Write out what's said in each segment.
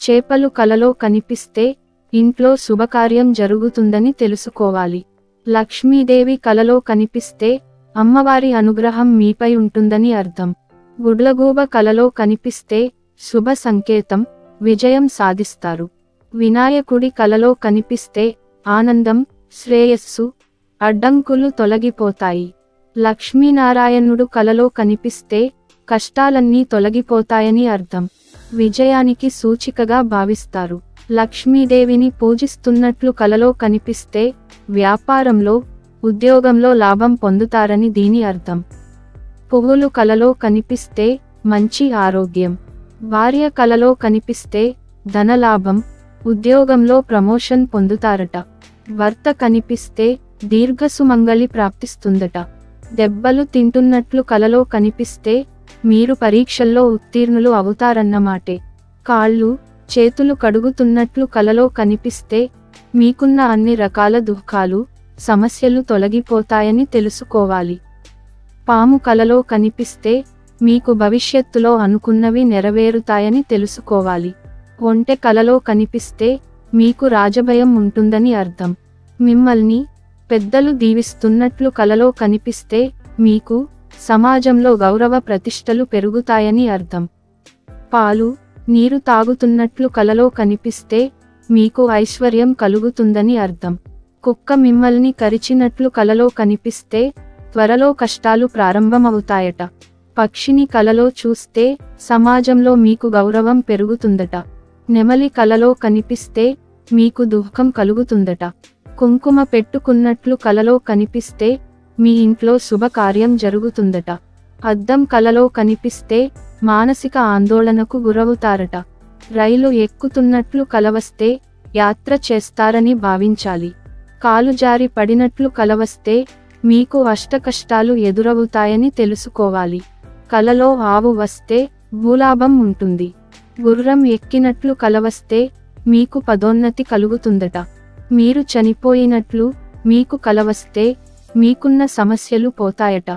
చేపలు కలలో కనిపిస్తే ఇంట్లో శుభకార్యం జరుగుతుందని తెలుసుకోవాలి. లక్ష్మీదేవి కలలో కనిపిస్తే అమ్మవారి అనుగ్రహం మీపై ఉంటుందని అర్థం. గుడ్లగూబ కలలో కనిపిస్తే శుభ సంకేతం విజయం సాధిస్తారు. వినాయకుడి కలలో కనిపిస్తే ఆనందం శ్రేయస్సు అడ్డంకులు తొలగిపోతాయి. లక్ష్మీనారాయణుడు కలలో కనిపిస్తే కష్టాలన్నీ తొలగిపోతాయని అర్థం. విజయానికి సూచికగా భావిస్తారు. లక్ష్మీదేవిని పూజిస్తున్నట్లు కలలో కనిపిస్తే వ్యాపారంలో ఉద్యోగంలో లాభం పొందుతారని దీని అర్థం. పువ్వులు కలలో కనిపిస్తే మంచి ఆరోగ్యం. భార్య కలలో కనిపిస్తే ధనలాభం. ఉద్యోగంలో ప్రమోషన్ పొందుతారట. భర్త కనిపిస్తే దీర్ఘసుమంగళి ప్రాప్తిస్తుందట. దెబ్బలు తింటున్నట్లు కలలో కనిపిస్తే మీరు పరీక్షల్లో ఉత్తీర్ణులు అవుతారన్నమాటే కాళ్ళు చేతులు కడుగుతున్నట్లు కలలో కనిపిస్తే మీకున్న అన్ని రకాల దుఃఖాలు సమస్యలు తొలగిపోతాయని తెలుసుకోవాలి. పాము కలలో కనిపిస్తే మీకు భవిష్యత్తులో అనుకున్నవి నెరవేరుతాయని తెలుసుకోవాలి. ఒంటె కలలో కనిపిస్తే మీకు రాజభయం ఉంటుందని అర్థం. మిమ్మల్ని పెద్దలు దీవిస్తున్నట్లు కలలో కనిపిస్తే మీకు సమాజంలో గౌరవ ప్రతిష్టలు పెరుగుతాయని అర్థం. పాలు నీరు తాగుతున్నట్లు కలలో కనిపిస్తే మీకు ఐశ్వర్యం కలుగుతుందని అర్థం. కుక్క మిమ్మల్ని కరిచినట్లు కలలో కనిపిస్తే త్వరలో కష్టాలు ప్రారంభమవుతాయట. పక్షిని కలలో చూస్తే సమాజంలో మీకు గౌరవం పెరుగుతుందట. నెమలి కలలో కనిపిస్తే మీకు దుఃఖం కలుగుతుందట. కుంకుమ పెట్టుకున్నట్లు కలలో కనిపిస్తే మీ ఇంట్లో శుభకార్యం జరుగుతుందట. అద్దం కలలో కనిపిస్తే మానసిక ఆందోళనకు గురవుతారట. రైలు ఎక్కుతున్నట్లు కలవస్తే యాత్ర చేస్తారని భావించాలి. కాలు జారి పడినట్లు కలవస్తే మీకు అష్టకష్టాలు ఎదురవుతాయని తెలుసుకోవాలి. కలలో ఆవు వస్తే భూలాభం ఉంటుంది. గుర్రం ఎక్కినట్లు కలవస్తే మీకు పదోన్నతి కలుగుతుందట. మీరు చనిపోయినట్లు మీకు కలవస్తే మీకున్న సమస్యలు పోతాయట.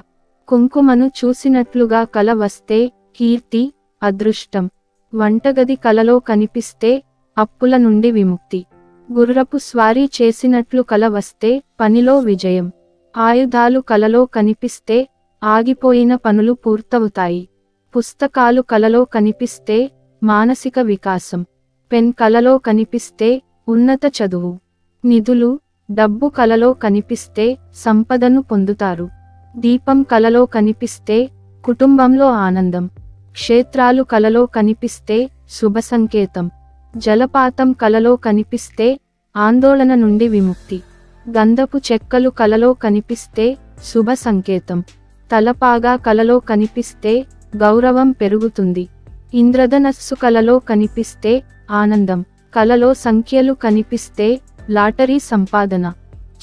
కుంకుమను చూసినట్లుగా కల వస్తే కీర్తి అదృష్టం. వంటగది కలలో కనిపిస్తే అప్పుల నుండి విముక్తి. గుర్రపు స్వారీ చేసినట్లు కల వస్తే పనిలో విజయం. ఆయుధాలు కలలో కనిపిస్తే ఆగిపోయిన పనులు పూర్తవుతాయి. పుస్తకాలు కలలో కనిపిస్తే మానసిక వికాసం. పెన్ కలలో కనిపిస్తే ఉన్నత చదువు. నిధులు డబ్బు కలలో కనిపిస్తే సంపదను పొందుతారు. దీపం కలలో కనిపిస్తే కుటుంబంలో ఆనందం. క్షేత్రాలు కలలో కనిపిస్తే శుభ సంకేతం. జలపాతం కలలో కనిపిస్తే ఆందోళన నుండి విముక్తి. గంధపు చెక్కలు కలలో కనిపిస్తే శుభ సంకేతం. తలపాగా కలలో కనిపిస్తే గౌరవం పెరుగుతుంది. ఇంద్రధనస్సు కలలో కనిపిస్తే ఆనందం. కలలో సంఖ్యలు కనిపిస్తే లాటరీ సంపాదన.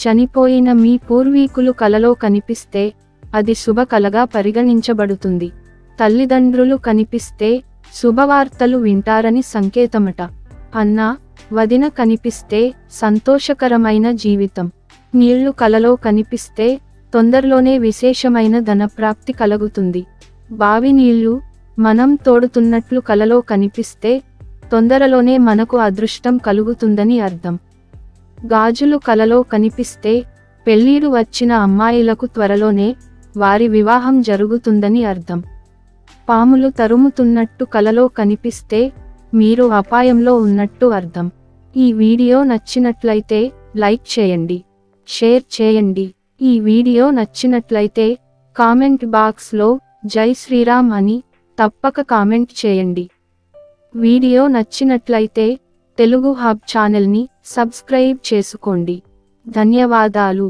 చనిపోయిన మీ పూర్వీకులు కలలో కనిపిస్తే అది శుభ కలగా పరిగణించబడుతుంది. తల్లిదండ్రులు కనిపిస్తే శుభవార్తలు వింటారని సంకేతమట. అన్నా వదిన కనిపిస్తే సంతోషకరమైన జీవితం. నీళ్ళు కలలో కనిపిస్తే తొందరలోనే విశేషమైన ధనప్రాప్తి కలుగుతుంది. బావి నీళ్ళు మనం తోడుతున్నట్లు కలలో కనిపిస్తే తొందరలోనే మనకు అదృష్టం కలుగుతుందని అర్థం. గాజులు కలలో కనిపిస్తే పెళ్ళీడు వచ్చిన అమ్మాయిలకు త్వరలోనే వారి వివాహం జరుగుతుందని అర్థం. పాములు తరుముతున్నట్టు కలలో కనిపిస్తే మీరు అపాయంలో ఉన్నట్టు అర్థం. ఈ వీడియో నచ్చినట్లయితే లైక్ చేయండి షేర్ చేయండి. ఈ వీడియో నచ్చినట్లయితే కామెంట్ బాక్స్లో జై శ్రీరామ్ అని తప్పక కామెంట్ చేయండి. వీడియో నచ్చినట్లయితే తెలుగు హబ్ ఛానల్ని సబ్స్క్రైబ్ చేసుకోండి. ధన్యవాదాలు.